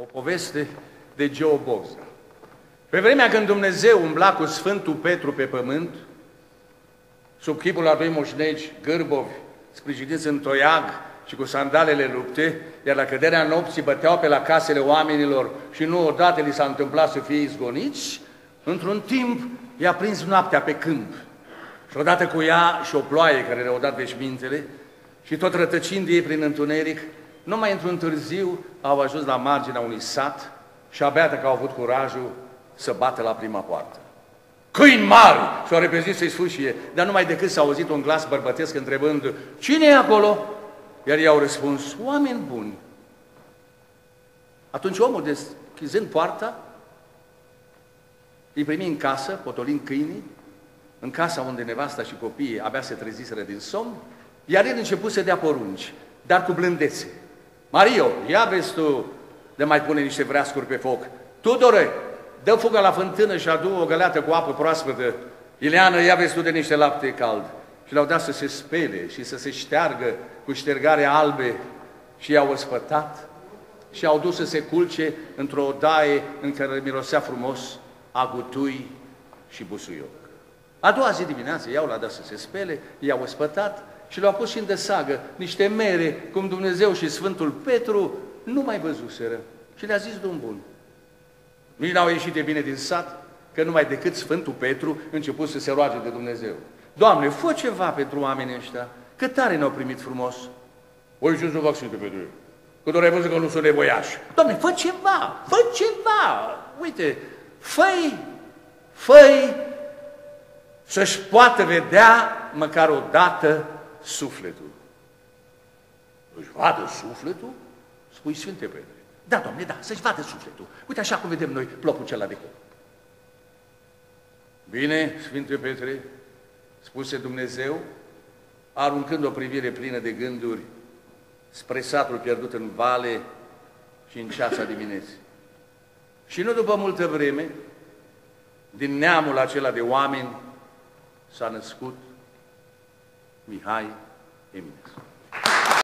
O poveste de Geo Bogza. Pe vremea când Dumnezeu umbla cu Sfântul Petru pe pământ, sub chipul a doi moșnegi gârbovi, sprijiniți în toiag și cu sandalele lupte, iar la căderea nopții băteau pe la casele oamenilor și nu odată li s-a întâmplat să fie izgoniți, într-un timp i-a prins noaptea pe câmp. Și odată cu ea și o ploaie care le-au dat veșmintele, și tot rătăcind ei prin întuneric, numai într-un târziu au ajuns la marginea unui sat și abia că au avut curajul să bată la prima poartă. Câini mari! Și-au repezit să-i sfâșie, dar numai decât s-a auzit un glas bărbătesc întrebând, cine e acolo? Iar i-au răspuns, oameni buni. Atunci omul, deschizând poarta, îi primi în casă, potolind câinii, în casa unde nevasta și copiii abia se treziseră din somn, iar el început să dea porunci, dar cu blândețe. Mario, ia vezi tu de mai pune niște vreascuri pe foc. Tudore, dă fugă la fântână și adu o găleată cu apă proaspătă. Ileană, ia vezi tu de niște lapte cald. Și le-au dat să se spele și să se șteargă cu ștergare albe și i-au ospătat și au dus să se culce într-o daie în care mirosea frumos agutui și busuioc. A doua zi dimineață i-au dat să se spele, i-au ospătat și le-au pus și în desagă niște mere, cum Dumnezeu și Sfântul Petru nu mai văzuseră. Și le-a zis Domn bun. Nici n-au ieșit de bine din sat, că numai decât Sfântul Petru început să se roage de Dumnezeu. Doamne, fă ceva pentru oamenii ăștia, că tare ne-au primit frumos. Oi ce să fac Sfântul Petru? Că doar ai văzut că nu sunt nevoiași. Doamne, fă ceva, fă ceva. Uite, făi, făi să-și poată vedea măcar o dată sufletul. Își vadă sufletul? Spui Sfinte Petre. Da, Doamne, da, să-și vadă sufletul. Uite așa cum vedem noi plopul cel de cop. Bine, Sfinte Petre, spuse Dumnezeu, aruncând o privire plină de gânduri spre satul pierdut în vale și în ceața dimineții. Și nu după multă vreme, din neamul acela de oameni s-a născut Mihai Eminescu.